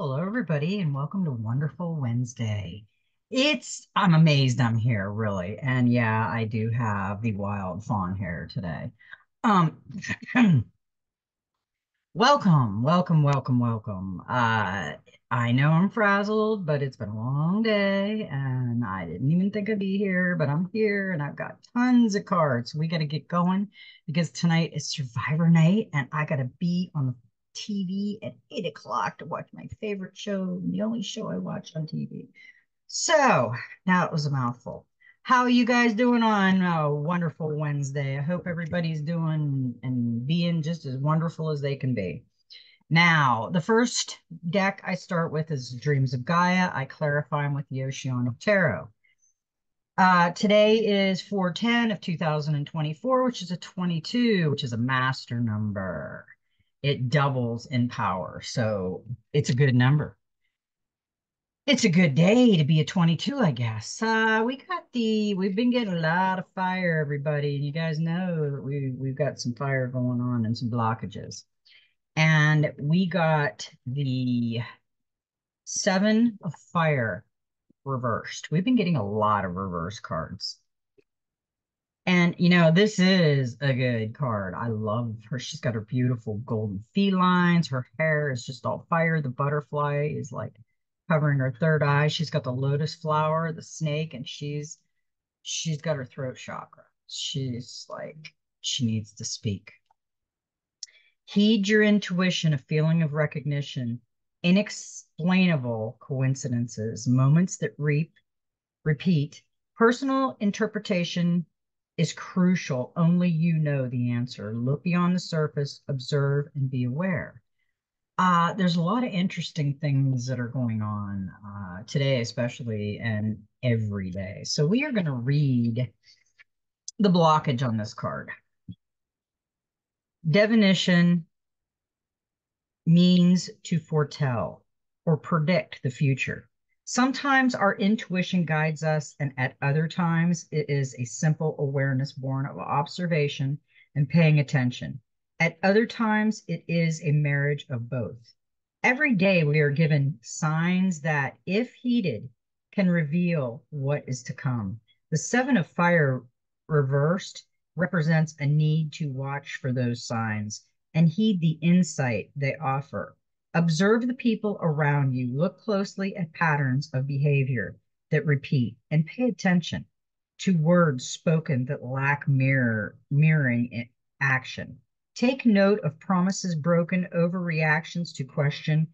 Hello, everybody, and welcome to Wonderful Wednesday. It's, I'm amazed I'm here, really. And yeah, I do have the wild fawn hair today. Um, welcome, welcome, welcome, welcome. Uh, I know I'm frazzled, but it's been a long day and I didn't even think I'd be here, but I'm here and I've got tons of cards. We got to get going because tonight is Survivor night and I got to be on the TV at eight o'clock to watch my favorite show, the only show I watch on TV. So now it was a mouthful. How are you guys doing on a wonderful Wednesday? I hope everybody's doing and being just as wonderful as they can be. Now, the first deck I start with is Dreams of Gaia. I clarify them with the Oceanic Tarot. Uh, today is 410 of 2024, which is a 22, which is a master number it doubles in power. So it's a good number. It's a good day to be a 22, I guess. Uh, we got the, we've been getting a lot of fire, everybody. And you guys know that we, we've got some fire going on and some blockages. And we got the seven of fire reversed. We've been getting a lot of reverse cards. And you know, this is a good card. I love her. She's got her beautiful golden felines. Her hair is just all fire. The butterfly is like covering her third eye. She's got the lotus flower, the snake, and she's she's got her throat chakra. She's like she needs to speak. Heed your intuition, a feeling of recognition, inexplainable coincidences, moments that reap, repeat, personal interpretation is crucial. Only you know the answer. Look beyond the surface, observe, and be aware. Uh, there's a lot of interesting things that are going on uh, today, especially and every day. So we are going to read the blockage on this card. Definition means to foretell or predict the future. Sometimes our intuition guides us, and at other times it is a simple awareness born of observation and paying attention. At other times it is a marriage of both. Every day we are given signs that, if heeded, can reveal what is to come. The Seven of Fire reversed represents a need to watch for those signs and heed the insight they offer. Observe the people around you. Look closely at patterns of behavior that repeat and pay attention to words spoken that lack mirror, mirroring action. Take note of promises broken, overreactions to question,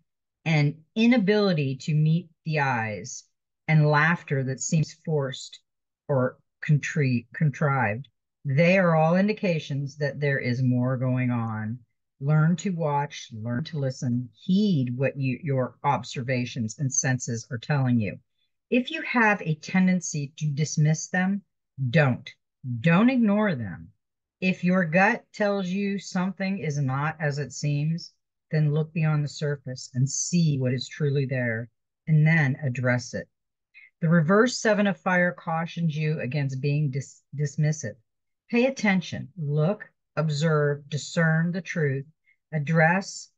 and inability to meet the eyes, and laughter that seems forced or contrived. They are all indications that there is more going on learn to watch, learn to listen, heed what you, your observations and senses are telling you. If you have a tendency to dismiss them, don't. Don't ignore them. If your gut tells you something is not as it seems, then look beyond the surface and see what is truly there and then address it. The reverse seven of fire cautions you against being dis dismissive. Pay attention, look, observe, discern the truth, address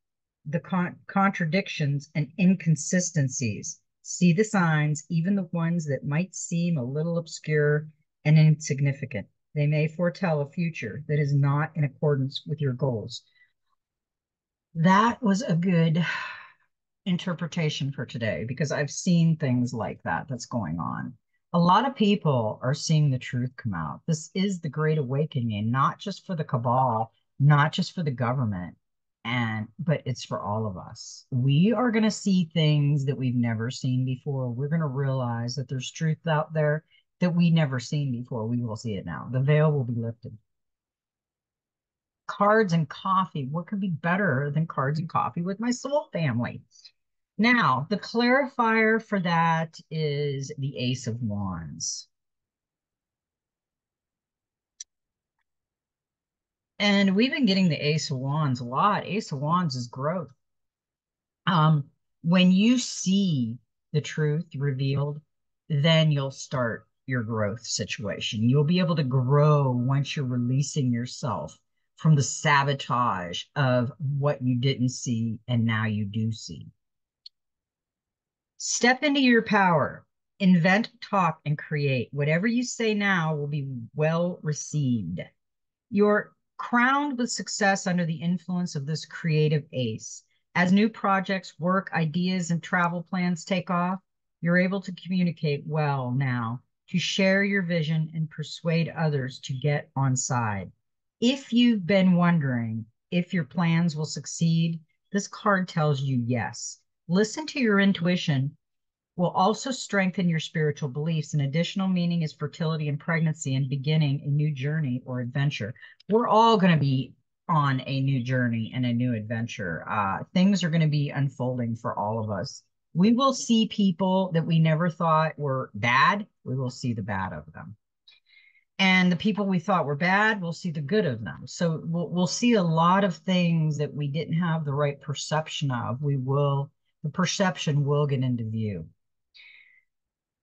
the con- contradictions and inconsistencies. See the signs, even the ones that might seem a little obscure and insignificant. They may foretell a future that is not in accordance with your goals. That was a good interpretation for today because I've seen things like that that's going on. A lot of people are seeing the truth come out. This is the great awakening, not just for the cabal, not just for the government, and but it's for all of us. We are going to see things that we've never seen before. We're going to realize that there's truth out there that we never seen before. We will see it now. The veil will be lifted. Cards and coffee. What could be better than cards and coffee with my soul family? Now the clarifier for that is the ace of wands And we've been getting the Ace of Wands a lot. Ace of Wands is growth. Um, when you see the truth revealed, then you'll start your growth situation. You'll be able to grow once you're releasing yourself from the sabotage of what you didn't see and now you do see. Step into your power. Invent, talk, and create. Whatever you say now will be well received. You're crowned with success under the influence of this creative ace. As new projects, work, ideas, and travel plans take off, you're able to communicate well now, to share your vision and persuade others to get on side. If you've been wondering if your plans will succeed, this card tells you yes. Listen to your intuition will also strengthen your spiritual beliefs. An additional meaning is fertility and pregnancy and beginning a new journey or adventure. We're all going to be on a new journey and a new adventure. Uh, things are going to be unfolding for all of us. We will see people that we never thought were bad. We will see the bad of them. And the people we thought were bad, we'll see the good of them. So we'll, we'll see a lot of things that we didn't have the right perception of. We will, the perception will get into view.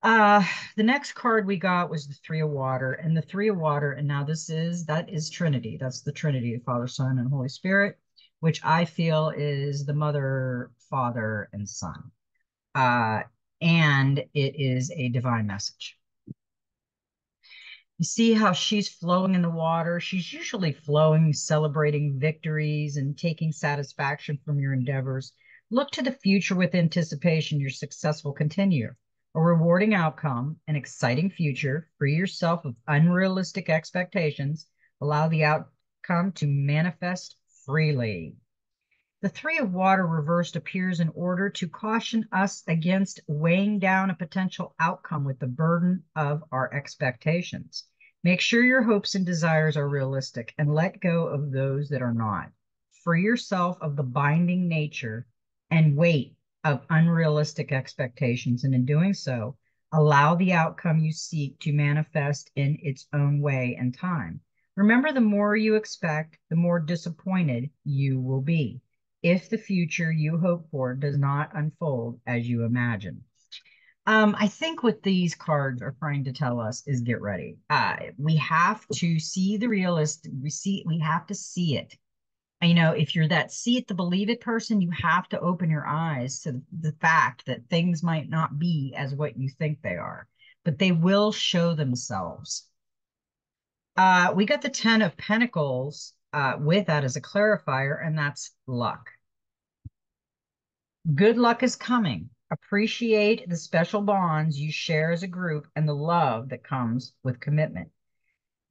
Uh, the next card we got was the Three of Water, and the Three of Water, and now this is that is Trinity. That's the Trinity of Father, Son, and Holy Spirit, which I feel is the Mother, Father, and Son. Uh, and it is a divine message. You see how she's flowing in the water. She's usually flowing, celebrating victories and taking satisfaction from your endeavors. Look to the future with anticipation. Your success will continue a rewarding outcome, an exciting future, free yourself of unrealistic expectations, allow the outcome to manifest freely. The Three of Water reversed appears in order to caution us against weighing down a potential outcome with the burden of our expectations. Make sure your hopes and desires are realistic and let go of those that are not. Free yourself of the binding nature and weight of unrealistic expectations. And in doing so, allow the outcome you seek to manifest in its own way and time. Remember, the more you expect, the more disappointed you will be if the future you hope for does not unfold as you imagine. Um, I think what these cards are trying to tell us is get ready. Uh, we have to see the realist. We see. We have to see it you know, if you're that see it to believe it person, you have to open your eyes to the fact that things might not be as what you think they are, but they will show themselves. Uh, we got the 10 of Pentacles uh, with that as a clarifier, and that's luck. Good luck is coming. Appreciate the special bonds you share as a group and the love that comes with commitment.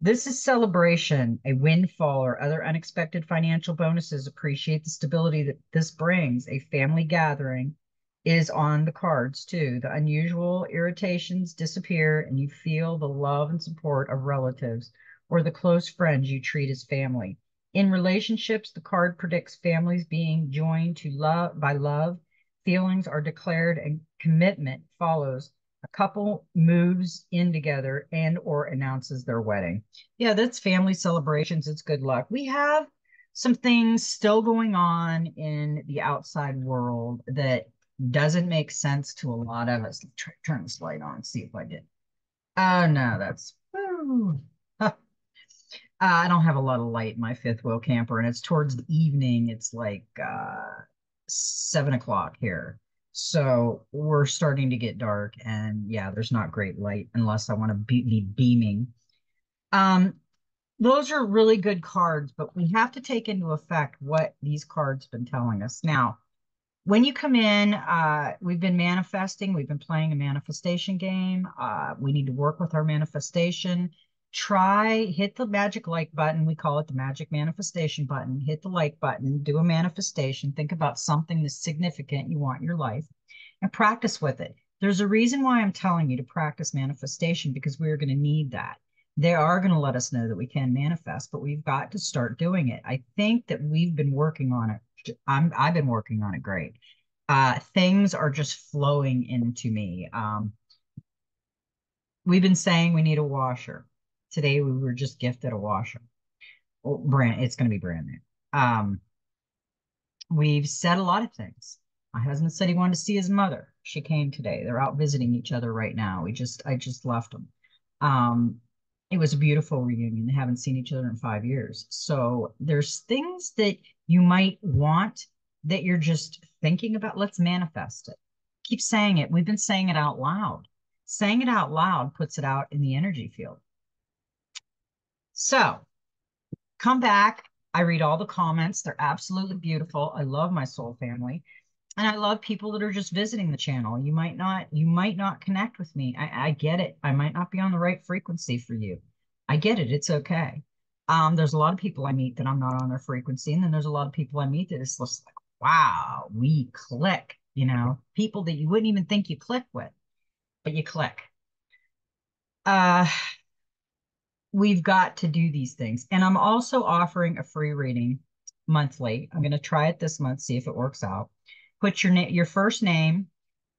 This is celebration, a windfall, or other unexpected financial bonuses. Appreciate the stability that this brings. A family gathering is on the cards too. The unusual irritations disappear and you feel the love and support of relatives or the close friends you treat as family. In relationships, the card predicts families being joined to love by love. Feelings are declared and commitment follows a couple moves in together and or announces their wedding. Yeah, that's family celebrations. It's good luck. We have some things still going on in the outside world that doesn't make sense to a lot of us. Try, turn this light on, see if I did. Oh no, that's uh, I don't have a lot of light in my fifth wheel camper, and it's towards the evening. It's like uh, seven o'clock here. So we're starting to get dark, and yeah, there's not great light unless I want to be, be beaming. Um, those are really good cards, but we have to take into effect what these cards been telling us. Now, when you come in, uh, we've been manifesting, we've been playing a manifestation game. Uh, we need to work with our manifestation try hit the magic like button. We call it the magic manifestation button. Hit the like button do a manifestation think about something that's significant you want in your life and practice with it. There's a reason why i'm telling you to practice manifestation because we're going to need that. They are going to let us know that we can manifest but we've got to start doing it. I think that we've been working on it. I'm i've been working on it great. Uh things are just flowing into me. Um we've been saying we need a washer today we were just gifted a washer. Well, brand it's going to be brand new. Um, we've said a lot of things. My husband said he wanted to see his mother. She came today. They're out visiting each other right now. We just I just left them. Um, it was a beautiful reunion. They haven't seen each other in five years. So there's things that you might want that you're just thinking about. Let's manifest it. Keep saying it. We've been saying it out loud. Saying it out loud puts it out in the energy field. So come back. I read all the comments. They're absolutely beautiful. I love my soul family. And I love people that are just visiting the channel. You might not, you might not connect with me. I, I get it. I might not be on the right frequency for you. I get it. It's okay. Um, there's a lot of people I meet that I'm not on their frequency. And then there's a lot of people I meet that it's just like, wow, we click, you know, people that you wouldn't even think you click with, but you click. Uh, we've got to do these things. And I'm also offering a free reading monthly. I'm going to try it this month, see if it works out. Put your name, your first name,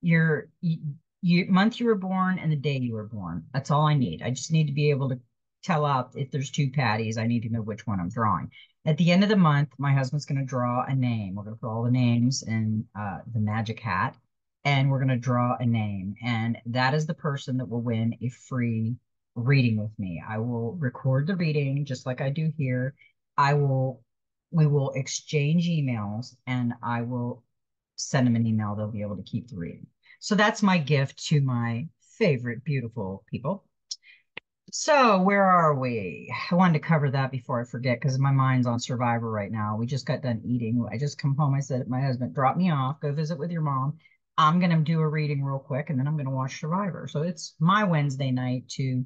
your you, month you were born, and the day you were born. That's all I need. I just need to be able to tell out if there's two patties. I need to know which one I'm drawing. At the end of the month, my husband's going to draw a name. We're going to put all the names in uh, the magic hat, and we're going to draw a name. And that is the person that will win a free reading with me. I will record the reading just like I do here. I will, we will exchange emails and I will send them an email. They'll be able to keep the reading. So that's my gift to my favorite beautiful people. So where are we? I wanted to cover that before I forget because my mind's on Survivor right now. We just got done eating. I just come home. I said, my husband, drop me off, go visit with your mom. I'm going to do a reading real quick and then I'm going to watch Survivor. So it's my Wednesday night to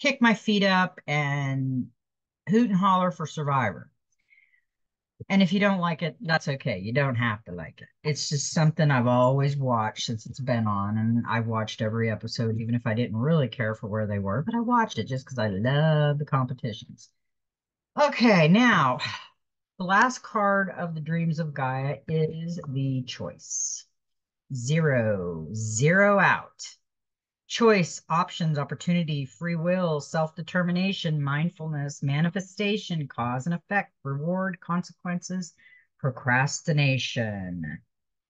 kick my feet up and hoot and holler for Survivor. And if you don't like it, that's okay. You don't have to like it. It's just something I've always watched since it's been on. And I've watched every episode, even if I didn't really care for where they were, but I watched it just because I love the competitions. Okay, now the last card of the Dreams of Gaia is the choice. Zero, zero out choice, options, opportunity, free will, self determination, mindfulness, manifestation, cause and effect, reward, consequences, procrastination.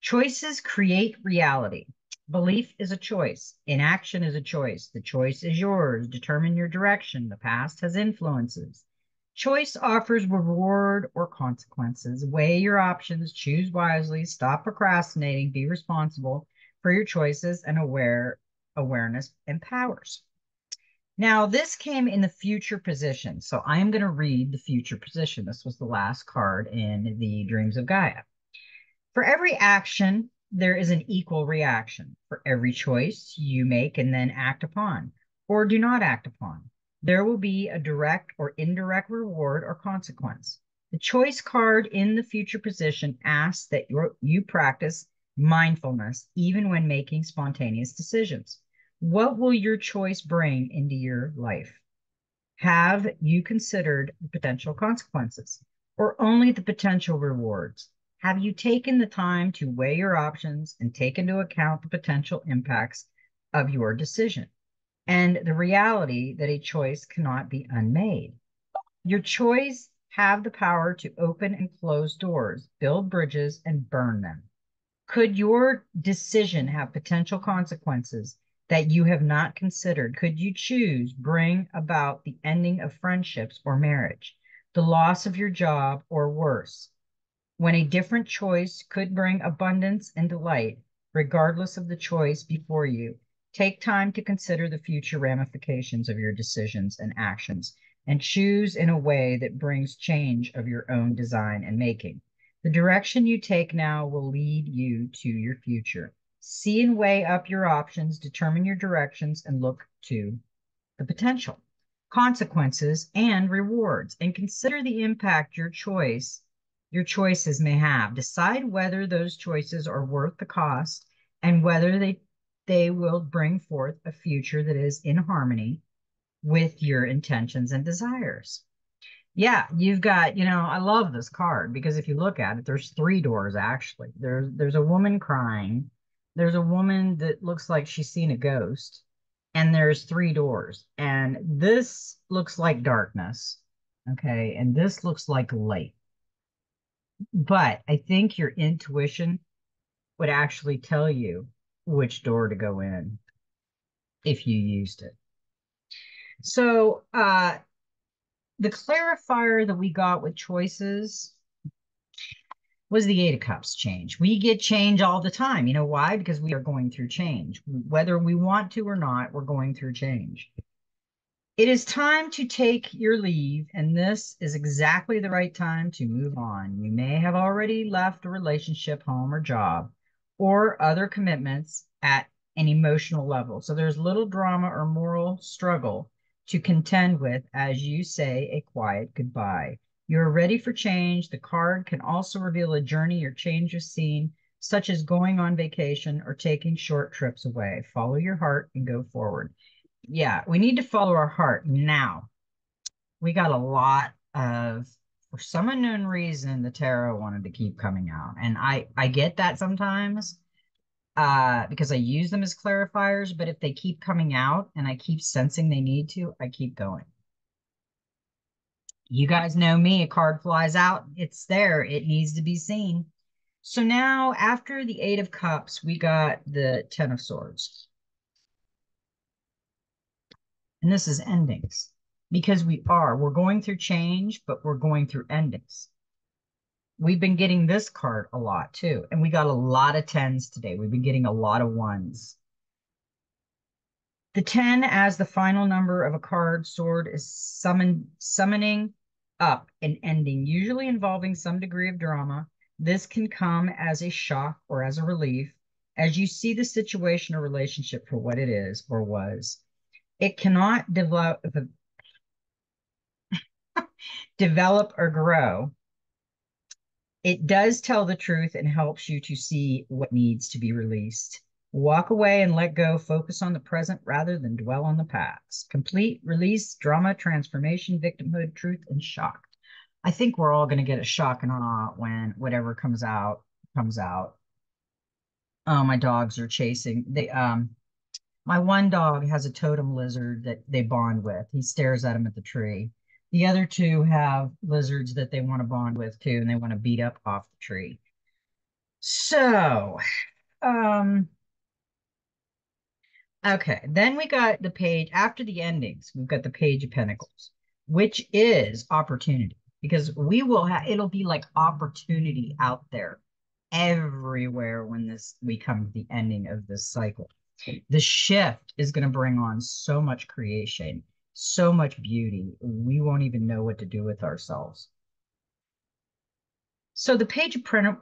Choices create reality. Belief is a choice. Inaction is a choice. The choice is yours. Determine your direction. The past has influences. Choice offers reward or consequences. Weigh your options, choose wisely, stop procrastinating, be responsible for your choices, and aware awareness empowers. Now, this came in the future position. So I am going to read the future position. This was the last card in the Dreams of Gaia. For every action, there is an equal reaction. For every choice you make and then act upon, or do not act upon, there will be a direct or indirect reward or consequence. The choice card in the future position asks that you practice mindfulness even when making spontaneous decisions. What will your choice bring into your life? Have you considered the potential consequences or only the potential rewards? Have you taken the time to weigh your options and take into account the potential impacts of your decision and the reality that a choice cannot be unmade? Your choice have the power to open and close doors, build bridges, and burn them. Could your decision have potential consequences that you have not considered? Could you choose bring about the ending of friendships or marriage, the loss of your job, or worse? When a different choice could bring abundance and delight, regardless of the choice before you, take time to consider the future ramifications of your decisions and actions and choose in a way that brings change of your own design and making. The direction you take now will lead you to your future. See and weigh up your options, determine your directions, and look to the potential, consequences, and rewards, and consider the impact your choice, your choices may have. Decide whether those choices are worth the cost and whether they they will bring forth a future that is in harmony with your intentions and desires. Yeah, you've got, you know, I love this card because if you look at it, there's three doors actually. There's there's a woman crying, there's a woman that looks like she's seen a ghost and there's three doors and this looks like darkness okay and this looks like light. But i think your intuition would actually tell you which door to go in if you used it. So uh the clarifier that we got with choices was the Eight of Cups change. We get change all the time. You know why? Because we are going through change. Whether we want to or not, we're going through change. It is time to take your leave, and this is exactly the right time to move on. You may have already left a relationship, home, or job, or other commitments at an emotional level. So there's little drama or moral struggle to contend with as you say a quiet goodbye. You're ready for change. The card can also reveal a journey or change of scene, such as going on vacation or taking short trips away. Follow your heart and go forward. Yeah, we need to follow our heart now. We got a lot of, for some unknown reason, the tarot wanted to keep coming out. And I, I get that sometimes uh, because I use them as clarifiers, but if they keep coming out and I keep sensing they need to, I keep going you guys know me, a card flies out, it's there, it needs to be seen. So now, after the Eight of Cups, we got the Ten of Swords. And this is endings because we are. We're going through change, but we're going through endings. We've been getting this card a lot too. And we got a lot of tens today. We've been getting a lot of ones. The 10 as the final number of a card sword is summon, summoning up and ending, usually involving some degree of drama. This can come as a shock or as a relief as you see the situation or relationship for what it is or was. It cannot develop, develop or grow. It does tell the truth and helps you to see what needs to be released. Walk away and let go. Focus on the present rather than dwell on the past. Complete release, drama, transformation, victimhood, truth, and shock. I think we're all going to get a shock and awe when whatever comes out comes out. Oh, my dogs are chasing. They um, my one dog has a totem lizard that they bond with. He stares at him at the tree. The other two have lizards that they want to bond with too, and they want to beat up off the tree. So, um, Okay, then we got the page after the endings. We've got the page of pentacles, which is opportunity because we will have it'll be like opportunity out there everywhere when this we come to the ending of this cycle. The shift is going to bring on so much creation, so much beauty. We won't even know what to do with ourselves. So the page of,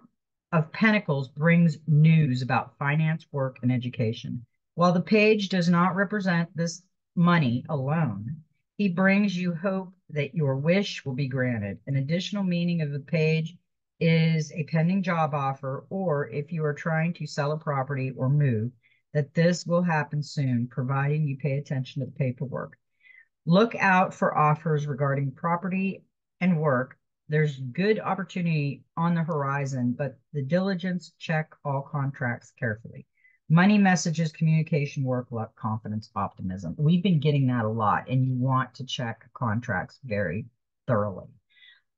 of Pentacles brings news about finance, work, and education. While the page does not represent this money alone, he brings you hope that your wish will be granted. An additional meaning of the page is a pending job offer, or if you are trying to sell a property or move, that this will happen soon, providing you pay attention to the paperwork. Look out for offers regarding property and work. There's good opportunity on the horizon, but the diligence check all contracts carefully. Money messages, communication, work, luck, confidence, optimism. We've been getting that a lot, and you want to check contracts very thoroughly.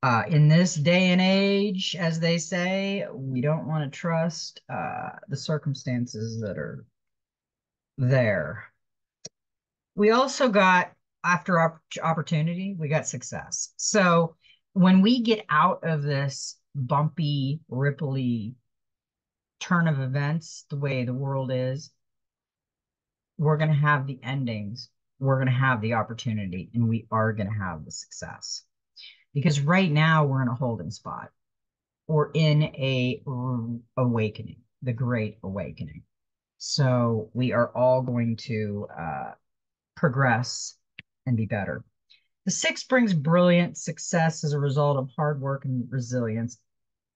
Uh, in this day and age, as they say, we don't want to trust uh, the circumstances that are there. We also got, after op opportunity, we got success. So when we get out of this bumpy, ripply turn of events, the way the world is, we're going to have the endings, we're going to have the opportunity, and we are going to have the success. Because right now we're in a holding spot. We're in a awakening, the great awakening. So we are all going to uh, progress and be better. The six brings brilliant success as a result of hard work and resilience.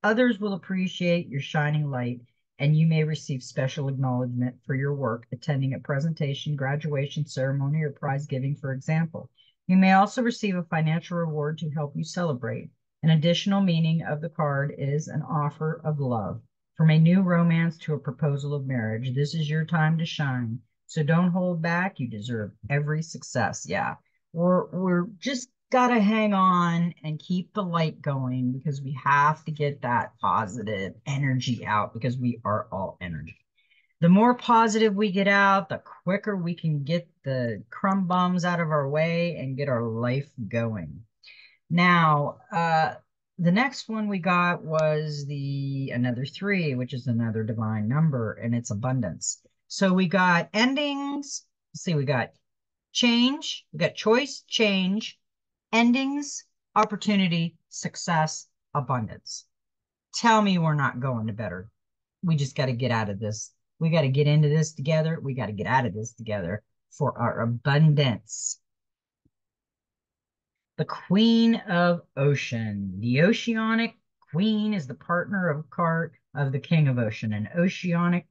Others will appreciate your shining light and you may receive special acknowledgement for your work attending a presentation, graduation ceremony, or prize giving, for example. You may also receive a financial reward to help you celebrate. An additional meaning of the card is an offer of love. From a new romance to a proposal of marriage, this is your time to shine. So don't hold back. You deserve every success. Yeah. We're we're just got to hang on and keep the light going because we have to get that positive energy out because we are all energy. The more positive we get out, the quicker we can get the crumb bombs out of our way and get our life going. Now, uh, the next one we got was the another three, which is another divine number, and it's abundance. So we got endings. See, we got change, we got choice, change, endings, opportunity, success, abundance. Tell me we're not going to better. We just got to get out of this. We got to get into this together. We got to get out of this together for our abundance the queen of ocean. The oceanic queen is the partner of cart of the king of ocean, an oceanic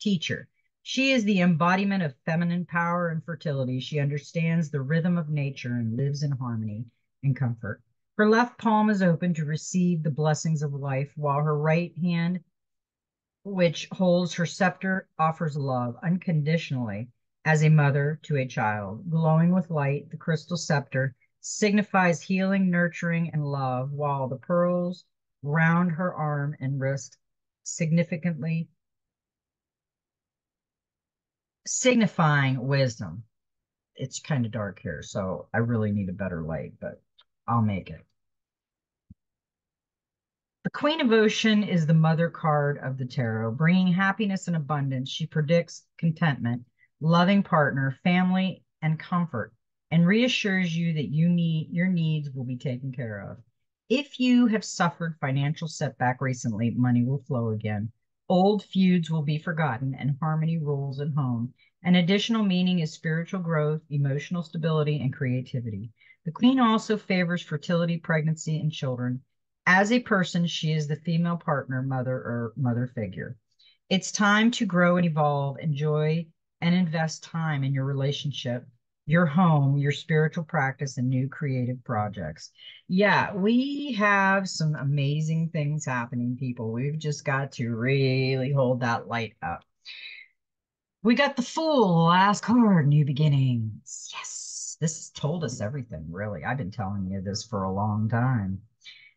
teacher. She is the embodiment of feminine power and fertility. She understands the rhythm of nature and lives in harmony and comfort. Her left palm is open to receive the blessings of life, while her right hand, which holds her scepter, offers love unconditionally as a mother to a child. Glowing with light, the crystal scepter signifies healing, nurturing, and love, while the pearls round her arm and wrist significantly signifying wisdom. It's kind of dark here, so I really need a better light, but I'll make it. The Queen of Ocean is the mother card of the tarot, bringing happiness and abundance. She predicts contentment loving partner, family, and comfort, and reassures you that you need your needs will be taken care of. If you have suffered financial setback recently, money will flow again. Old feuds will be forgotten and harmony rules at home. An additional meaning is spiritual growth, emotional stability, and creativity. The queen also favors fertility, pregnancy, and children. As a person, she is the female partner, mother, or mother figure. It's time to grow and evolve, enjoy and invest time in your relationship, your home, your spiritual practice, and new creative projects. Yeah, we have some amazing things happening, people. We've just got to really hold that light up. We got the Fool, last card, New Beginnings. Yes, this has told us everything, really. I've been telling you this for a long time.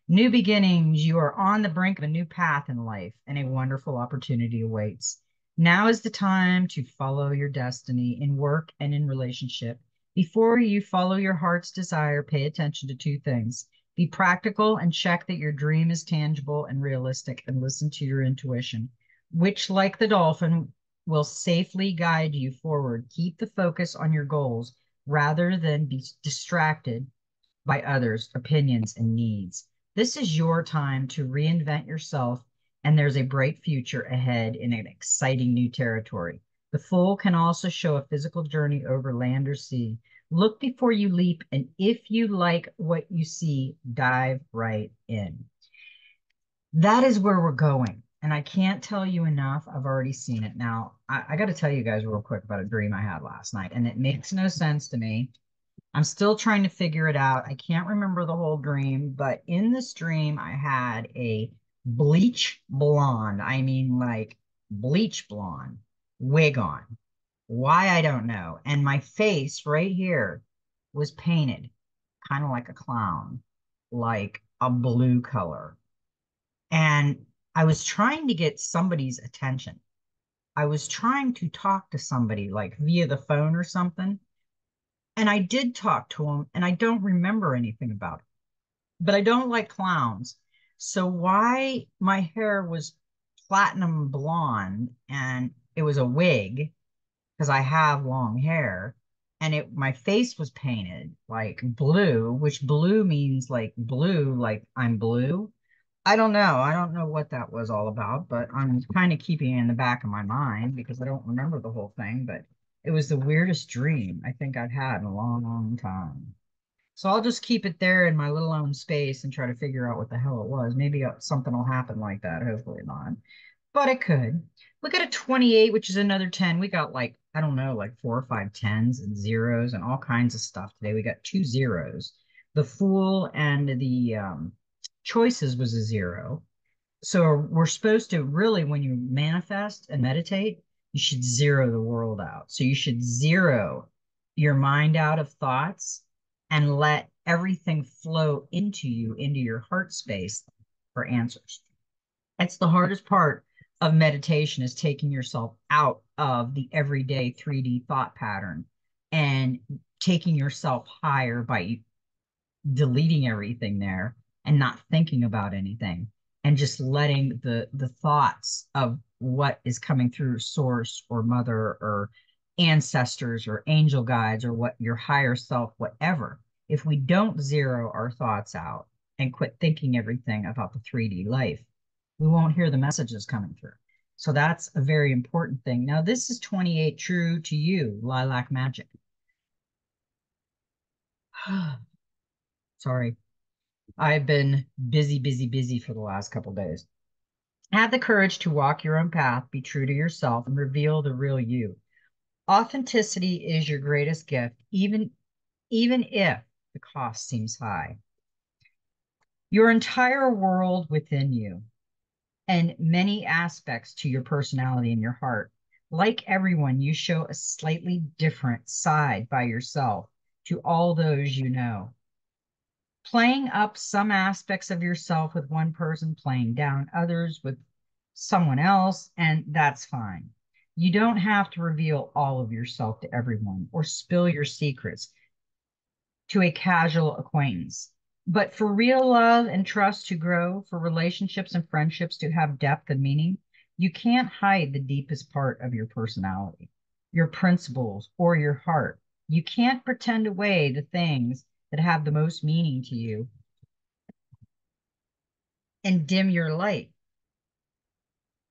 New beginnings, you are on the brink of a new path in life, and a wonderful opportunity awaits. Now is the time to follow your destiny in work and in relationship. Before you follow your heart's desire, pay attention to two things. Be practical and check that your dream is tangible and realistic, and listen to your intuition, which, like the dolphin, will safely guide you forward. Keep the focus on your goals rather than be distracted by others' opinions and needs. This is your time to reinvent yourself and there's a bright future ahead in an exciting new territory. The Fool can also show a physical journey over land or sea. Look before you leap, and if you like what you see, dive right in. That is where we're going. And I can't tell you enough. I've already seen it. Now, I, I got to tell you guys real quick about a dream I had last night, and it makes no sense to me. I'm still trying to figure it out. I can't remember the whole dream, but in this dream, I had a bleach blonde. I mean, like bleach blonde wig on. Why, I don't know. And my face right here was painted kind of like a clown, like a blue color. And I was trying to get somebody's attention. I was trying to talk to somebody like via the phone or something. And I did talk to him, and I don't remember anything about it. But I don't like clowns. So why my hair was platinum blonde and it was a wig because I have long hair and it my face was painted like blue, which blue means like blue, like I'm blue. I don't know. I don't know what that was all about, but I'm kind of keeping it in the back of my mind because I don't remember the whole thing, but it was the weirdest dream I think I've had in a long, long time. So I'll just keep it there in my little own space and try to figure out what the hell it was. Maybe uh, something will happen like that. Hopefully not, but it could. Look at a 28, which is another 10. We got like, I don't know, like four or five tens and zeros and all kinds of stuff today. We got two zeros. The Fool and the um, Choices was a zero. So we're supposed to really, when you manifest and meditate, you should zero the world out. So you should zero your mind out of thoughts and let everything flow into you, into your heart space for answers. That's the hardest part of meditation is taking yourself out of the everyday 3D thought pattern and taking yourself higher by deleting everything there and not thinking about anything and just letting the the thoughts of what is coming through source or mother or ancestors or angel guides or what your higher self whatever if we don't zero our thoughts out and quit thinking everything about the 3D life we won't hear the messages coming through so that's a very important thing now this is 28 true to you lilac magic sorry I've been busy, busy, busy for the last couple days. Have the courage to walk your own path, be true to yourself, and reveal the real you. Authenticity is your greatest gift, even, even if the cost seems high. Your entire world within you and many aspects to your personality and your heart. Like everyone, you show a slightly different side by yourself to all those you know playing up some aspects of yourself with one person, playing down others with someone else, and that's fine. You don't have to reveal all of yourself to everyone or spill your secrets to a casual acquaintance. But for real love and trust to grow, for relationships and friendships to have depth and meaning, you can't hide the deepest part of your personality, your principles, or your heart. You can't pretend away the things that have the most meaning to you and dim your light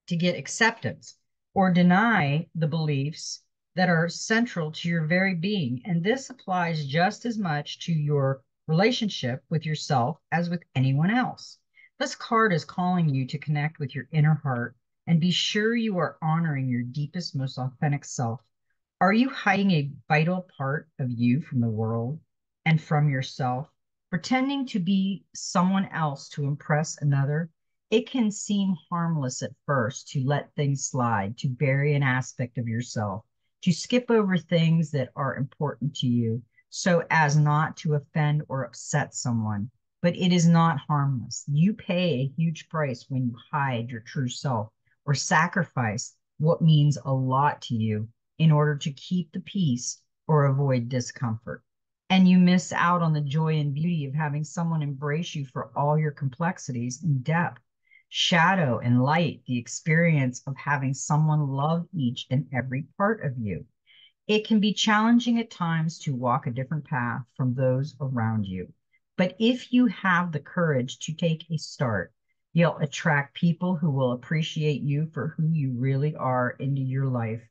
to get acceptance or deny the beliefs that are central to your very being. And this applies just as much to your relationship with yourself as with anyone else. This card is calling you to connect with your inner heart and be sure you are honoring your deepest, most authentic self. Are you hiding a vital part of you from the world? and from yourself, pretending to be someone else to impress another, it can seem harmless at first to let things slide, to bury an aspect of yourself, to skip over things that are important to you so as not to offend or upset someone. But it is not harmless. You pay a huge price when you hide your true self or sacrifice what means a lot to you in order to keep the peace or avoid discomfort and you miss out on the joy and beauty of having someone embrace you for all your complexities and depth, shadow and light, the experience of having someone love each and every part of you. It can be challenging at times to walk a different path from those around you. But if you have the courage to take a start, you'll attract people who will appreciate you for who you really are into your life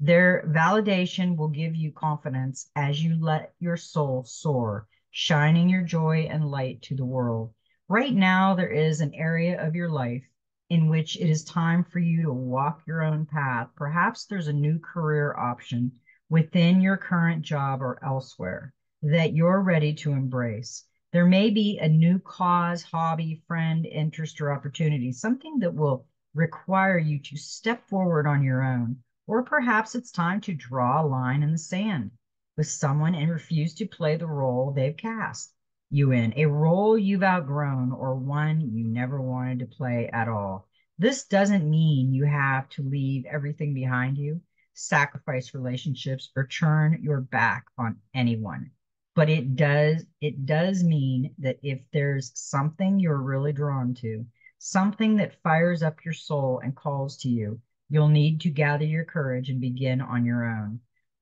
their validation will give you confidence as you let your soul soar, shining your joy and light to the world. Right now, there is an area of your life in which it is time for you to walk your own path. Perhaps there's a new career option within your current job or elsewhere that you're ready to embrace. There may be a new cause, hobby, friend, interest, or opportunity, something that will require you to step forward on your own or perhaps it's time to draw a line in the sand with someone and refuse to play the role they've cast you in, a role you've outgrown or one you never wanted to play at all. This doesn't mean you have to leave everything behind you, sacrifice relationships, or turn your back on anyone. But it does it does mean that if there's something you're really drawn to, something that fires up your soul and calls to you, You'll need to gather your courage and begin on your own.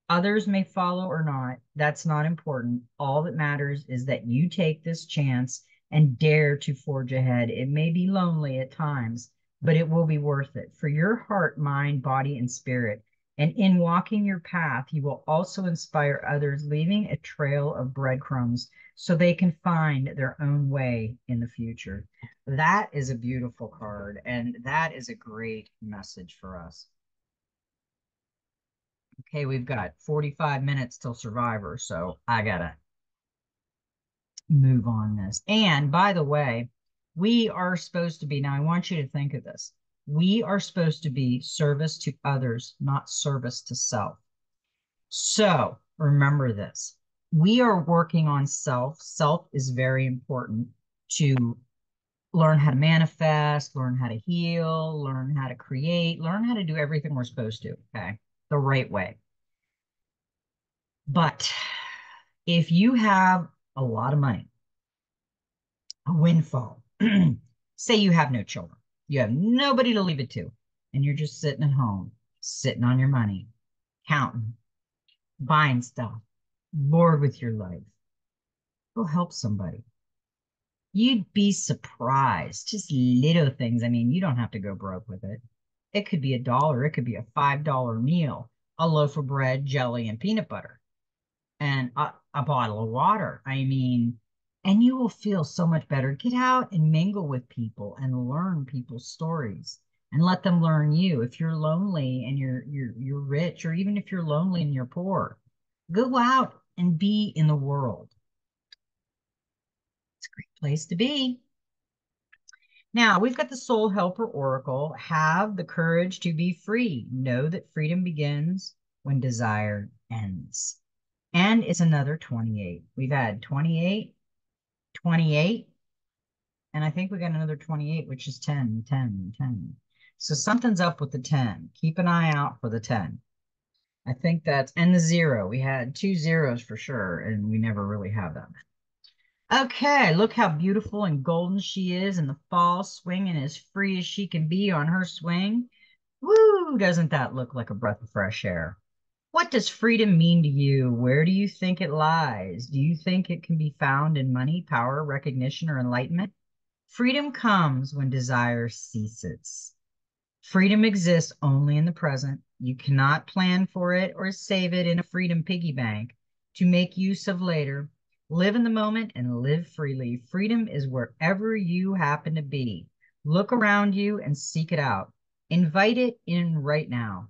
Others may follow or not. That's not important. All that matters is that you take this chance and dare to forge ahead. It may be lonely at times, but it will be worth it for your heart, mind, body, and spirit. And in walking your path, you will also inspire others, leaving a trail of breadcrumbs so they can find their own way in the future. That is a beautiful card, and that is a great message for us. Okay, we've got 45 minutes till Survivor, so I gotta move on this. And by the way, we are supposed to be, now I want you to think of this. We are supposed to be service to others, not service to self. So remember this. We are working on self. Self is very important to learn how to manifest, learn how to heal, learn how to create, learn how to do everything we're supposed to, okay? The right way. But if you have a lot of money, a windfall. Say you have no children, you have nobody to leave it to, and you're just sitting at home, sitting on your money, counting, buying stuff, bored with your life. Go help somebody. You'd be surprised. Just little things. I mean, you don't have to go broke with it. It could be a dollar, it could be a $5 meal, a loaf of bread, jelly, and peanut butter, and a, a bottle of water. I mean, and you will feel so much better. Get out and mingle with people and learn people's stories and let them learn you. If you're lonely and you're you're you're rich, or even if you're lonely and you're poor, go out and be in the world. It's a great place to be. Now we've got the Soul Helper Oracle. Have the courage to be free. Know that freedom begins when desire ends. And it's another 28. We've had 28, 28, and I think we got another 28, which is 10, 10, 10. So something's up with the 10. Keep an eye out for the 10. I think that's, and the zero. We had two zeros for sure, and we never really have them. Okay, look how beautiful and golden she is in the fall, swinging as free as she can be on her swing. Woo, doesn't that look like a breath of fresh air? What does freedom mean to you? Where do you think it lies? Do you think it can be found in money, power, recognition, or enlightenment? Freedom comes when desire ceases. Freedom exists only in the present. You cannot plan for it or save it in a freedom piggy bank to make use of later. Live in the moment and live freely. Freedom is wherever you happen to be. Look around you and seek it out. Invite it in right now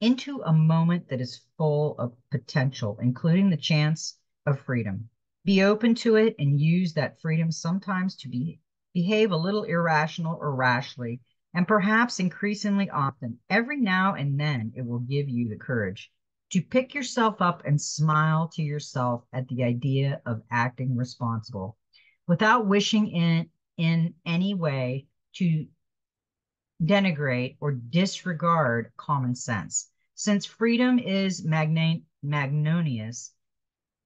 into a moment that is full of potential, including the chance of freedom. Be open to it and use that freedom sometimes to be, behave a little irrational or rashly and perhaps increasingly often, every now and then, it will give you the courage to pick yourself up and smile to yourself at the idea of acting responsible without wishing in, in any way to denigrate or disregard common sense. Since freedom is magna- magnanimous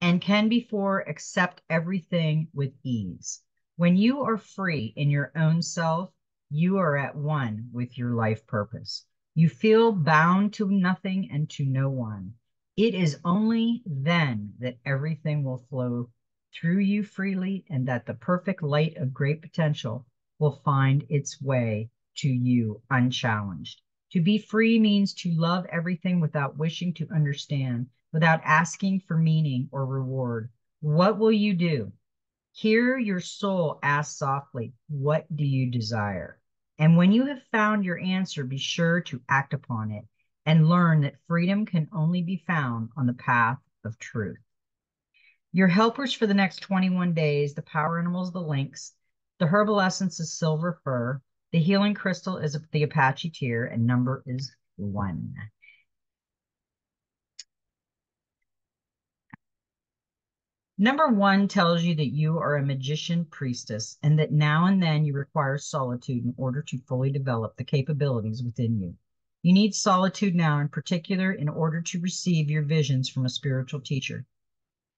and can before accept everything with ease. When you are free in your own self, you are at one with your life purpose. You feel bound to nothing and to no one. It is only then that everything will flow through you freely and that the perfect light of great potential will find its way to you unchallenged. To be free means to love everything without wishing to understand, without asking for meaning or reward. What will you do? Hear your soul ask softly, What do you desire? And when you have found your answer, be sure to act upon it and learn that freedom can only be found on the path of truth. Your helpers for the next 21 days the power animals, the lynx, the herbal essence is silver fir, the healing crystal is the Apache tear, and number is one. Number one tells you that you are a magician priestess and that now and then you require solitude in order to fully develop the capabilities within you. You need solitude now, in particular, in order to receive your visions from a spiritual teacher.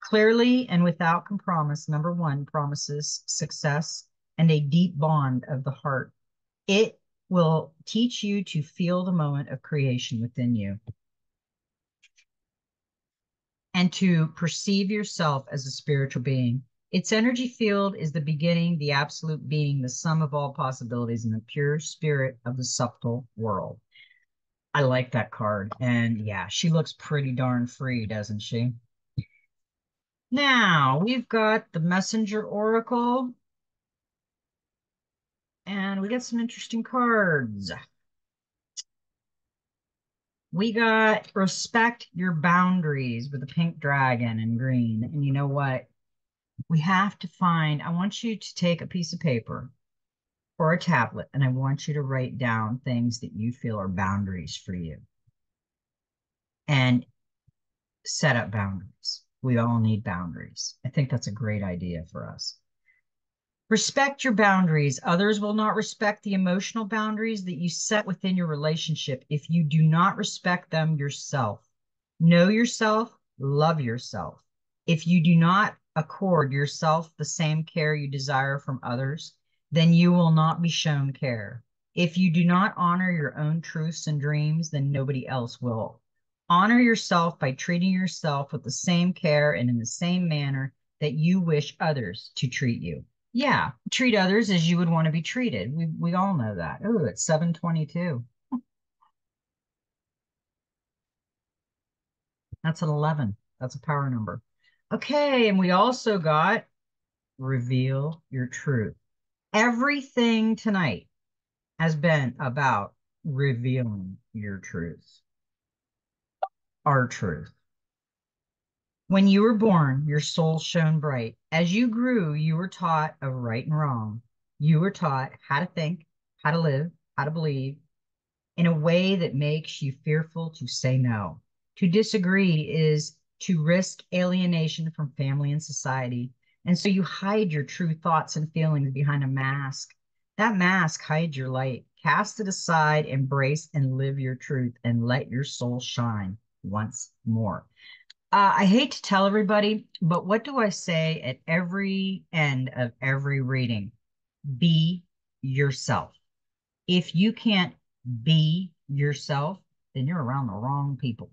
Clearly and without compromise, number one promises success and a deep bond of the heart. It will teach you to feel the moment of creation within you and to perceive yourself as a spiritual being. Its energy field is the beginning, the absolute being, the sum of all possibilities, and the pure spirit of the subtle world. I like that card. And yeah, she looks pretty darn free, doesn't she? Now we've got the Messenger Oracle. And we got some interesting cards we got respect your boundaries with a pink dragon and green. And you know what? We have to find, I want you to take a piece of paper or a tablet and I want you to write down things that you feel are boundaries for you and set up boundaries. We all need boundaries. I think that's a great idea for us. Respect your boundaries. Others will not respect the emotional boundaries that you set within your relationship if you do not respect them yourself. Know yourself, love yourself. If you do not accord yourself the same care you desire from others, then you will not be shown care. If you do not honor your own truths and dreams, then nobody else will. Honor yourself by treating yourself with the same care and in the same manner that you wish others to treat you. Yeah, treat others as you would want to be treated. We we all know that. Oh, it's 722. That's an 11. That's a power number. Okay, and we also got reveal your truth. Everything tonight has been about revealing your truth, our truth. When you were born, your soul shone bright. As you grew, you were taught of right and wrong. You were taught how to think, how to live, how to believe in a way that makes you fearful to say no. To disagree is to risk alienation from family and society. And so you hide your true thoughts and feelings behind a mask. That mask hides your light. Cast it aside, embrace and live your truth, and let your soul shine once more. Uh, I hate to tell everybody, but what do I say at every end of every reading? Be yourself. If you can't be yourself, then you're around the wrong people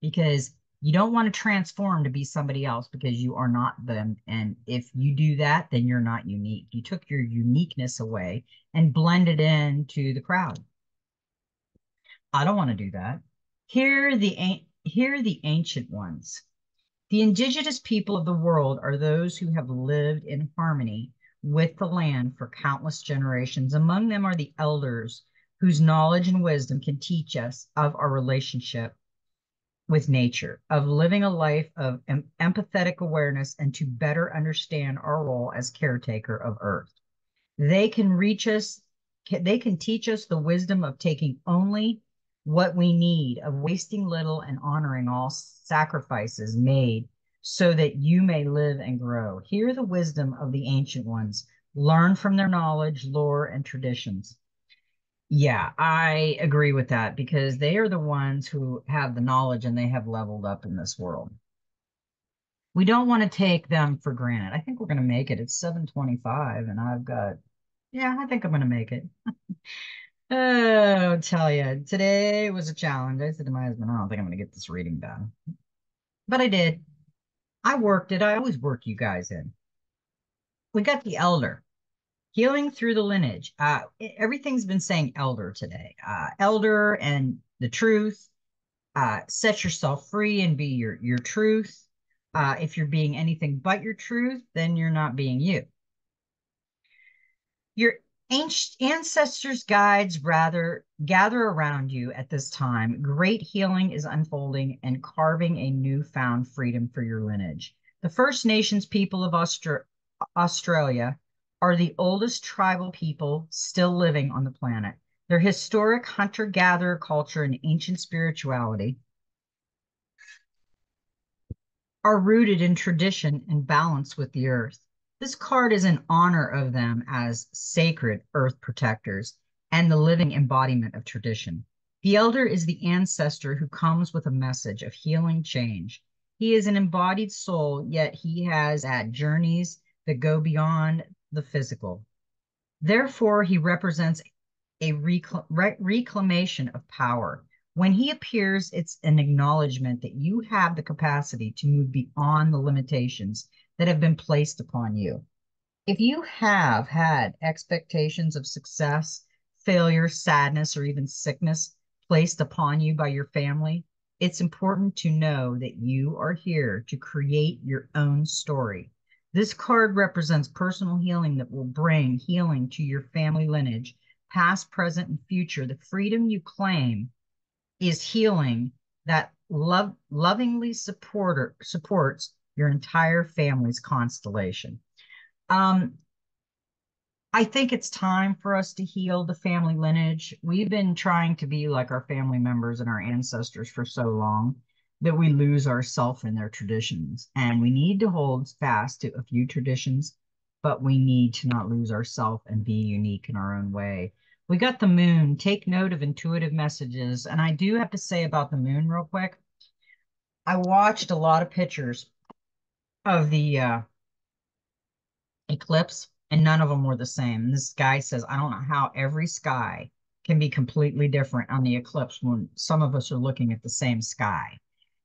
because you don't want to transform to be somebody else because you are not them. And if you do that, then you're not unique. You took your uniqueness away and blended into the crowd. I don't want to do that. Here the here are the ancient ones. The indigenous people of the world are those who have lived in harmony with the land for countless generations. Among them are the elders whose knowledge and wisdom can teach us of our relationship with nature, of living a life of em- empathetic awareness, and to better understand our role as caretaker of Earth. They can reach us, they can teach us the wisdom of taking only what we need, of wasting little and honoring all sacrifices made so that you may live and grow. Hear the wisdom of the ancient ones, learn from their knowledge, lore, and traditions. Yeah, I agree with that because they are the ones who have the knowledge and they have leveled up in this world. We don't want to take them for granted. I think we're going to make it. It's 725 and I've got, yeah, I think I'm going to make it. oh, tell you, today was a challenge. I said to my husband, I don't think I'm going to get this reading done. But I did. I worked it. I always work you guys in. We got the elder healing through the lineage. Uh, everything's been saying elder today. Uh, elder and the truth. Uh, set yourself free and be your your truth. Uh, if you're being anything but your truth, then you're not being you. Your ancestors' guides rather gather around you at this time. Great healing is unfolding and carving a newfound freedom for your lineage. The First Nations people of Austra- Australia are the oldest tribal people still living on the planet. Their historic hunter gatherer culture and ancient spirituality are rooted in tradition and balance with the earth. This card is in honor of them as sacred earth protectors and the living embodiment of tradition. The elder is the ancestor who comes with a message of healing change. He is an embodied soul, yet he has had journeys that go beyond the physical. Therefore, he represents a re- reclamation of power. When he appears, it's an acknowledgement that you have the capacity to move beyond the limitations that have been placed upon you. If you have had expectations of success, failure, sadness, or even sickness placed upon you by your family, it's important to know that you are here to create your own story this card represents personal healing that will bring healing to your family lineage, past, present, and future. The freedom you claim is healing that love lovingly supporter supports your entire family's constellation. Um, I think it's time for us to heal the family lineage. We've been trying to be like our family members and our ancestors for so long that we lose ourselves in their traditions. And we need to hold fast to a few traditions, but we need to not lose ourselves and be unique in our own way. We got the moon. Take note of intuitive messages. And I do have to say about the moon real quick. I watched a lot of pictures of the uh, eclipse, and none of them were the same. this guy says, I don't know how every sky can be completely different on the eclipse when some of us are looking at the same sky.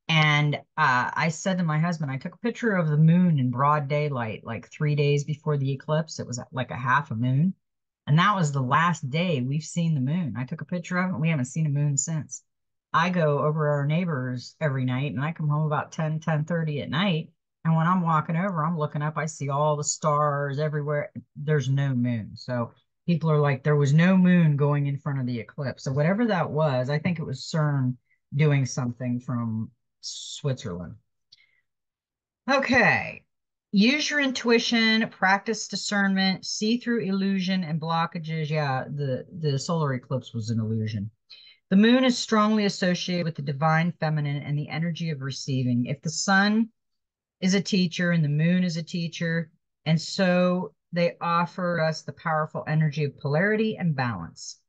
And uh, I said to my husband, I took a picture of the moon in broad daylight, like three days before the eclipse. It was like a half a moon. And that was the last day we've seen the moon. I took a picture of it. We haven't seen a moon since. I go over our neighbors every night and I come home about 10, 10 30 at night. And when I'm walking over, I'm looking up, I see all the stars everywhere. There's no moon. So people are like, there was no moon going in front of the eclipse. So whatever that was, I think it was CERN doing something from Switzerland. Okay. Use your intuition, practice discernment, see through illusion and blockages. Yeah, the, the solar eclipse was an illusion. The moon is strongly associated with the divine feminine and the energy of receiving. If the sun is a teacher and the moon is a teacher, and so they offer us the powerful energy of polarity and balance.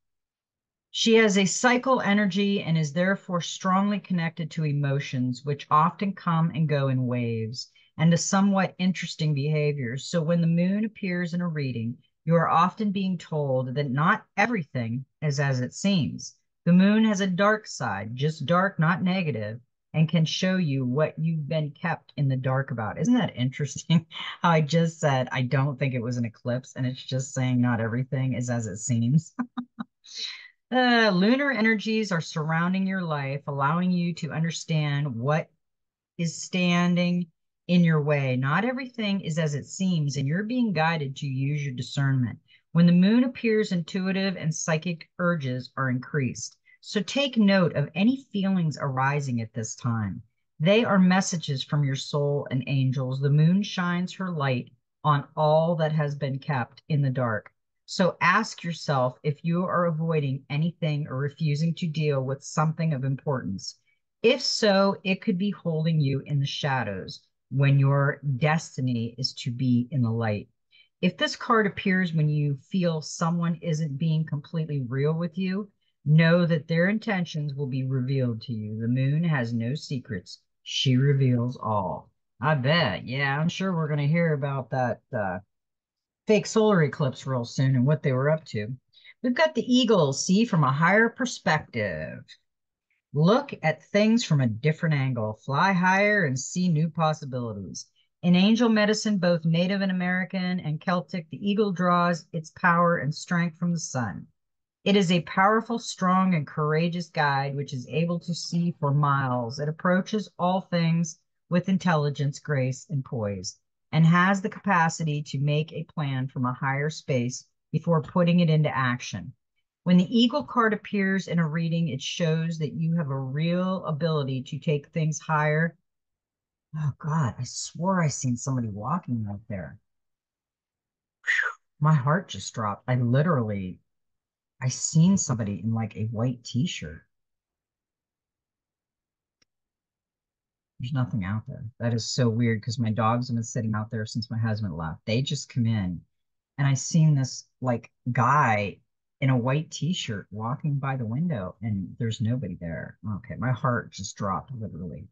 She has a cycle energy and is therefore strongly connected to emotions, which often come and go in waves, and to somewhat interesting behaviors. So when the moon appears in a reading, you are often being told that not everything is as it seems. The moon has a dark side, just dark, not negative, and can show you what you've been kept in the dark about. Isn't that interesting? How I just said, I don't think it was an eclipse, and it's just saying not everything is as it seems. uh, lunar energies are surrounding your life, allowing you to understand what is standing in your way. Not everything is as it seems, and you're being guided to use your discernment. When the moon appears, intuitive and psychic urges are increased. So take note of any feelings arising at this time. They are messages from your soul and angels. The moon shines her light on all that has been kept in the dark. So ask yourself if you are avoiding anything or refusing to deal with something of importance. If so, it could be holding you in the shadows when your destiny is to be in the light. If this card appears when you feel someone isn't being completely real with you, Know that their intentions will be revealed to you. The moon has no secrets. She reveals all. I bet. Yeah, I'm sure we're going to hear about that uh, fake solar eclipse real soon and what they were up to. We've got the eagle, see from a higher perspective. Look at things from a different angle. Fly higher and see new possibilities. In angel medicine, both Native and American and Celtic, the eagle draws its power and strength from the sun. It is a powerful, strong, and courageous guide which is able to see for miles. It approaches all things with intelligence, grace, and poise, and has the capacity to make a plan from a higher space before putting it into action. When the eagle card appears in a reading, it shows that you have a real ability to take things higher. Oh God, I swore I seen somebody walking right there. Whew, my heart just dropped. I literally I seen somebody in like a white t-shirt. There's nothing out there. That is so weird because my dogs have been sitting out there since my husband left. They just come in and I seen this like guy in a white t-shirt walking by the window and there's nobody there. Okay, my heart just dropped literally.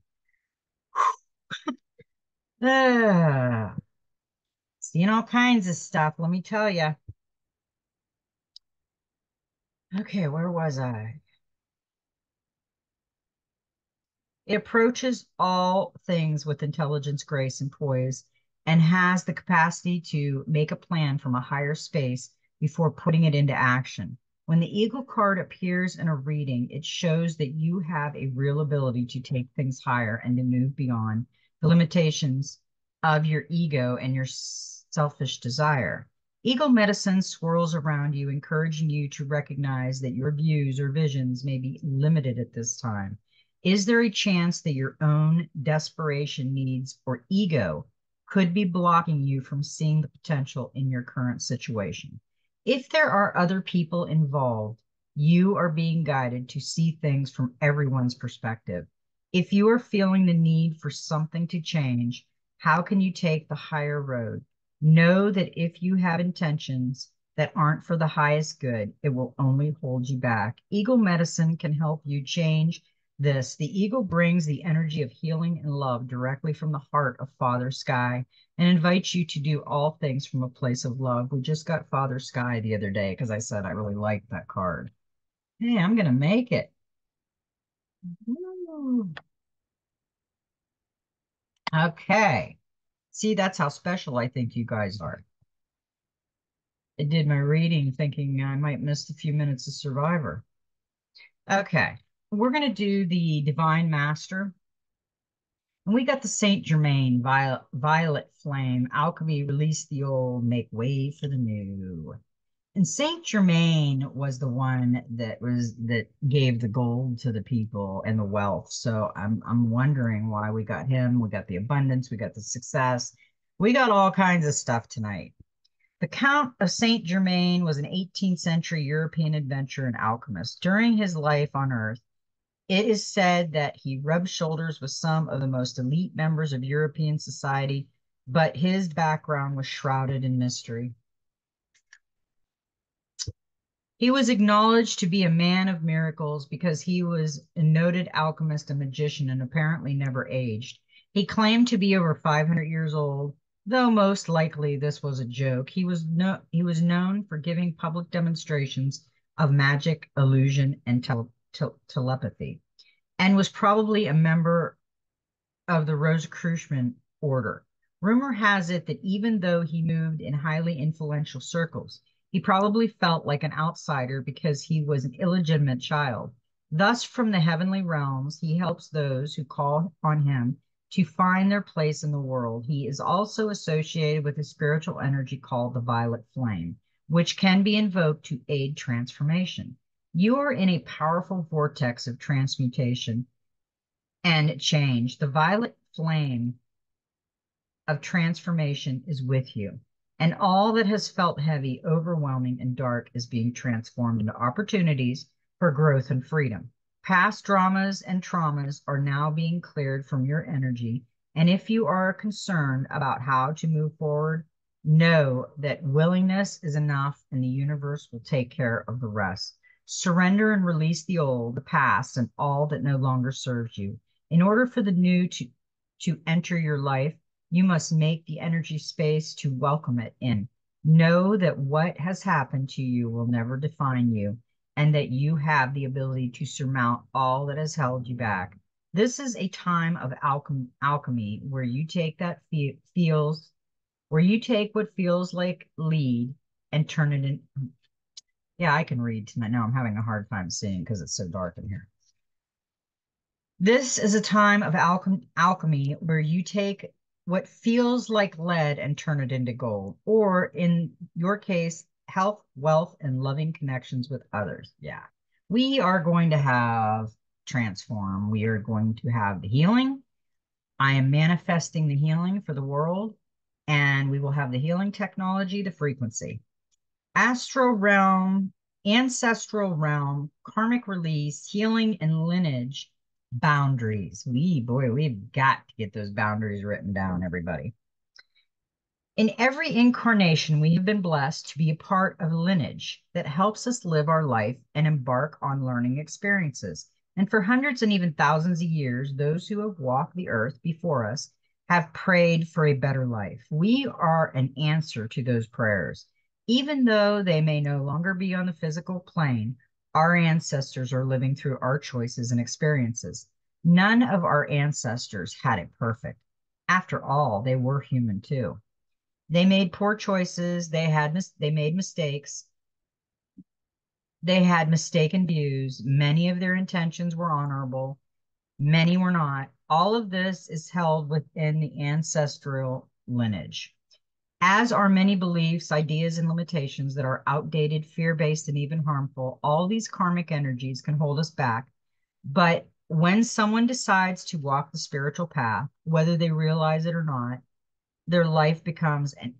ah, seeing all kinds of stuff, let me tell you. Okay, where was I? It approaches all things with intelligence, grace, and poise, and has the capacity to make a plan from a higher space before putting it into action. When the eagle card appears in a reading, it shows that you have a real ability to take things higher and to move beyond the limitations of your ego and your selfish desire. Eagle medicine swirls around you, encouraging you to recognize that your views or visions may be limited at this time. Is there a chance that your own desperation needs or ego could be blocking you from seeing the potential in your current situation? If there are other people involved, you are being guided to see things from everyone's perspective. If you are feeling the need for something to change, how can you take the higher road? Know that if you have intentions that aren't for the highest good, it will only hold you back. Eagle medicine can help you change this. The eagle brings the energy of healing and love directly from the heart of Father Sky and invites you to do all things from a place of love. We just got Father Sky the other day because I said I really liked that card. Hey, I'm going to make it. Mm-hmm. Okay. See, that's how special I think you guys are. I did my reading thinking I might miss a few minutes of Survivor. Okay, we're going to do the Divine Master. And we got the Saint Germain Violet, Violet Flame. Alchemy release the old, make way for the new. And Saint Germain was the one that was that gave the gold to the people and the wealth. So I'm I'm wondering why we got him. We got the abundance, we got the success. We got all kinds of stuff tonight. The Count of Saint Germain was an 18th century European adventurer and alchemist. During his life on Earth, it is said that he rubbed shoulders with some of the most elite members of European society, but his background was shrouded in mystery. He was acknowledged to be a man of miracles because he was a noted alchemist and magician and apparently never aged. He claimed to be over 500 years old, though most likely this was a joke. He was no, he was known for giving public demonstrations of magic, illusion, and tele, te telepathy, and was probably a member of the Rosicrucian order. Rumor has it that even though he moved in highly influential circles, he probably felt like an outsider because he was an illegitimate child. Thus, from the heavenly realms, he helps those who call on him to find their place in the world. He is also associated with a spiritual energy called the violet flame, which can be invoked to aid transformation. You are in a powerful vortex of transmutation and change. The violet flame of transformation is with you and all that has felt heavy, overwhelming, and dark is being transformed into opportunities for growth and freedom. Past dramas and traumas are now being cleared from your energy. And if you are concerned about how to move forward, know that willingness is enough and the universe will take care of the rest. Surrender and release the old, the past, and all that no longer serves you. In order for the new to, to enter your life, you must make the energy space to welcome it in. Know that what has happened to you will never define you and that you have the ability to surmount all that has held you back. This is a time of alchem- alchemy where you take that fe- feels, where you take what feels like lead and turn it in. Yeah, I can read tonight. No, I'm having a hard time seeing because it's so dark in here. This is a time of alchem- alchemy where you take what feels like lead and turn it into gold. Or in your case, health, wealth, and loving connections with others. Yeah. We are going to have transform. We are going to have the healing. I am manifesting the healing for the world, and we will have the healing technology, the frequency. Astral realm, ancestral realm, karmic release, healing, and lineage boundaries. We, boy, we've got to get those boundaries written down, everybody. In every incarnation, we have been blessed to be a part of a lineage that helps us live our life and embark on learning experiences. And for hundreds and even thousands of years, those who have walked the earth before us have prayed for a better life. We are an answer to those prayers. Even though they may no longer be on the physical plane, our ancestors are living through our choices and experiences. None of our ancestors had it perfect. After all, they were human too. They made poor choices. They had they made mistakes. They had mistaken views. Many of their intentions were honorable. Many were not. All of this is held within the ancestral lineage as are many beliefs, ideas, and limitations that are outdated, fear based, and even harmful. All these karmic energies can hold us back. But when someone decides to walk the spiritual path, whether they realize it or not, their life becomes an,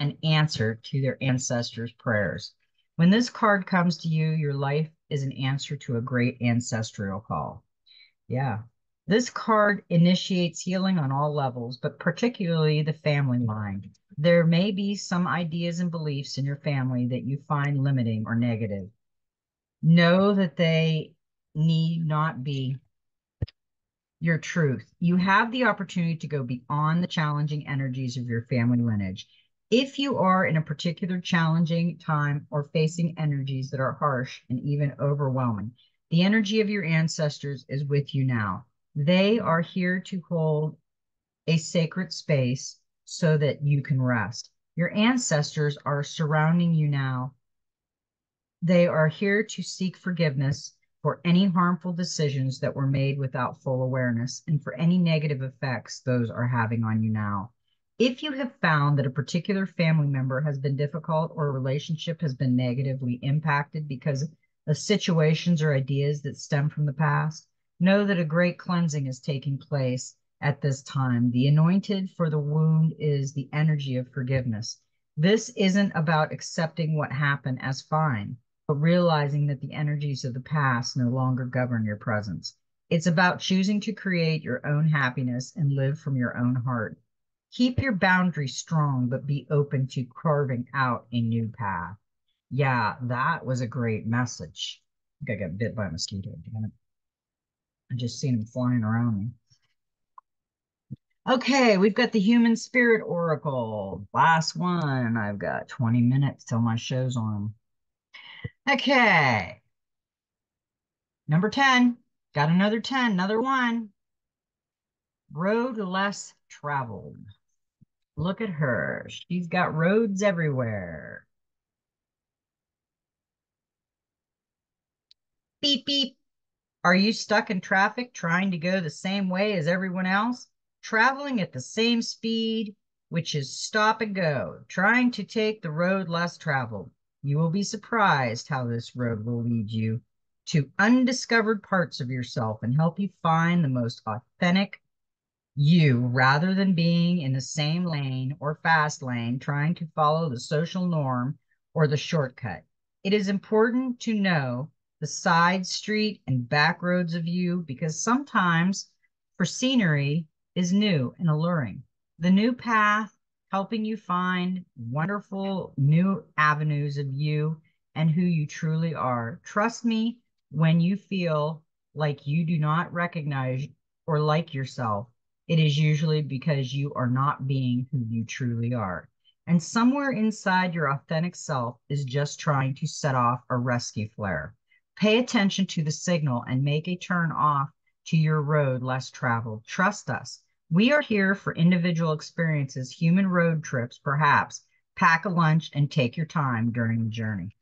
an answer to their ancestors' prayers. When this card comes to you, your life is an answer to a great ancestral call. Yeah. This card initiates healing on all levels, but particularly the family line. There may be some ideas and beliefs in your family that you find limiting or negative. Know that they need not be your truth. You have the opportunity to go beyond the challenging energies of your family lineage. If you are in a particular challenging time or facing energies that are harsh and even overwhelming, the energy of your ancestors is with you now. They are here to hold a sacred space so that you can rest. Your ancestors are surrounding you now. They are here to seek forgiveness for any harmful decisions that were made without full awareness and for any negative effects those are having on you now. If you have found that a particular family member has been difficult or a relationship has been negatively impacted because of situations or ideas that stem from the past, know that a great cleansing is taking place at this time. The anointed for the wound is the energy of forgiveness. This isn't about accepting what happened as fine, but realizing that the energies of the past no longer govern your presence. It's about choosing to create your own happiness and live from your own heart. Keep your boundaries strong, but be open to carving out a new path. Yeah, that was a great message. I think I got bit by a mosquito. Damn it. I just seen him flying around me. Okay, we've got the Human Spirit Oracle. Last one. I've got 20 minutes till my show's on. Okay. Number 10. Got another 10, another one. Road less traveled. Look at her. She's got roads everywhere. Beep, beep. Are you stuck in traffic trying to go the same way as everyone else? traveling at the same speed, which is stop and go, trying to take the road less traveled. You will be surprised how this road will lead you to undiscovered parts of yourself and help you find the most authentic you rather than being in the same lane or fast lane trying to follow the social norm or the shortcut. It is important to know the side street and back roads of you because sometimes for scenery, is new and alluring. The new path helping you find wonderful new avenues of you and who you truly are. Trust me when you feel like you do not recognize or like yourself, it is usually because you are not being who you truly are. And somewhere inside your authentic self is just trying to set off a rescue flare. Pay attention to the signal and make a turn off to your road less traveled. Trust us. We are here for individual experiences, human road trips, perhaps. Pack a lunch and take your time during the journey.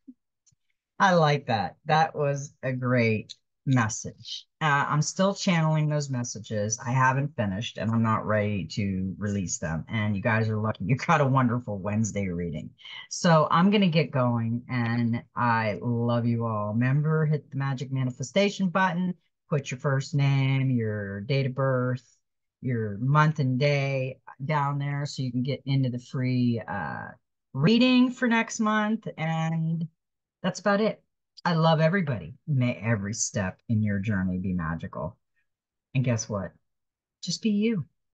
I like that. That was a great message. Uh, I'm still channeling those messages. I haven't finished and I'm not ready to release them. And you guys are lucky. You got a wonderful Wednesday reading. So I'm going to get going and I love you all. Remember, hit the magic manifestation button put your first name, your date of birth, your month and day down there so you can get into the free uh, reading for next month. And that's about it. I love everybody. May every step in your journey be magical. And guess what? Just be you.